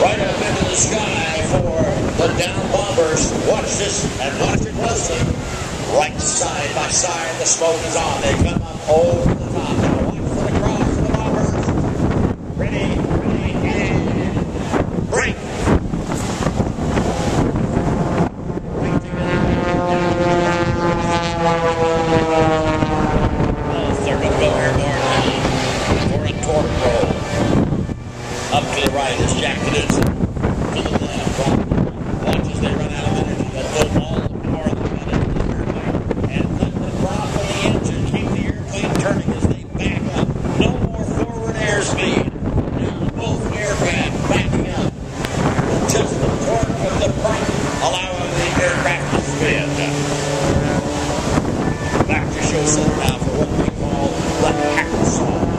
right up into the sky for the down bombers. Watch this and watch it closely. Right side by side, the smoke is on. They come up over the top. the right is Jack Knudsen. As they run out of energy. They'll all the power they've the engine keep the airplane turning as they back up. No more forward airspeed. Now both aircraft backing up. Just the torque of the allowing the aircraft to spin. Back to show now for what we call the hacksaw.